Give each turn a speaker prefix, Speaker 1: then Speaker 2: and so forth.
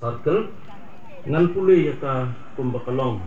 Speaker 1: circle ngan pulih ya ka kumbakalong